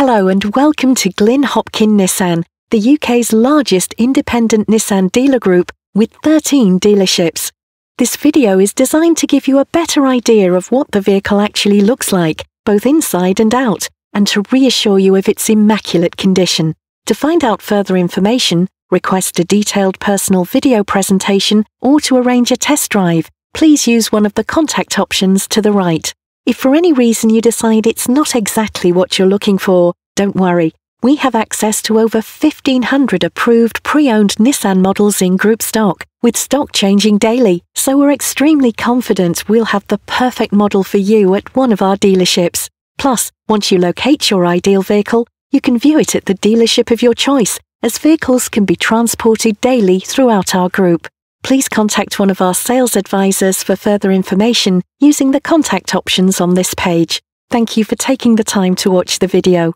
Hello and welcome to Glyn Hopkin Nissan, the UK's largest independent Nissan dealer group with 13 dealerships. This video is designed to give you a better idea of what the vehicle actually looks like, both inside and out, and to reassure you of its immaculate condition. To find out further information, request a detailed personal video presentation, or to arrange a test drive, please use one of the contact options to the right. If for any reason you decide it's not exactly what you're looking for, don't worry. We have access to over 1500 approved pre-owned Nissan models in group stock, with stock changing daily, so we're extremely confident we'll have the perfect model for you at one of our dealerships. Plus, once you locate your ideal vehicle, you can view it at the dealership of your choice, as vehicles can be transported daily throughout our group. Please contact one of our sales advisors for further information using the contact options on this page. Thank you for taking the time to watch the video.